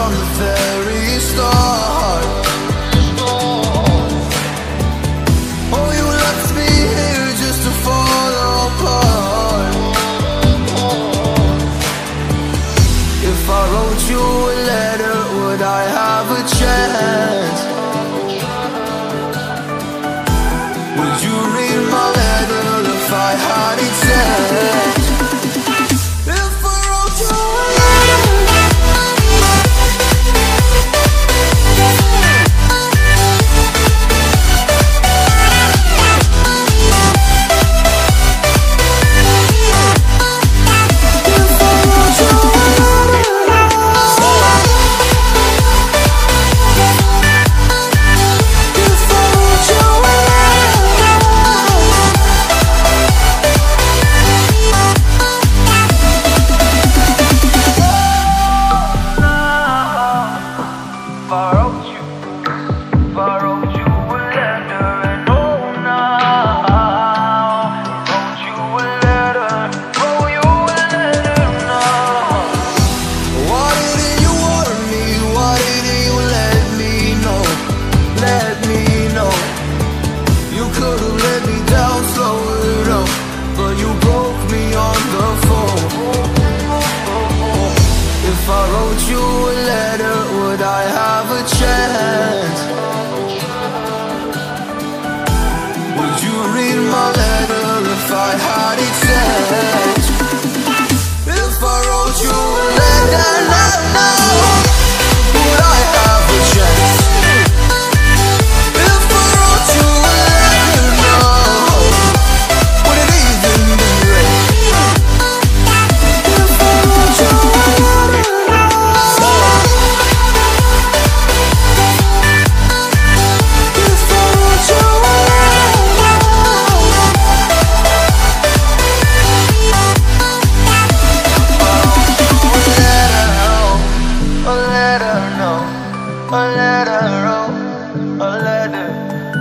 from the very start Oh, you left me here just to fall apart If I wrote you a letter, would I have a chance? Would you read my letter if I had it said? chance. Would you read my letter if I had it said? a letter, oh, a letter.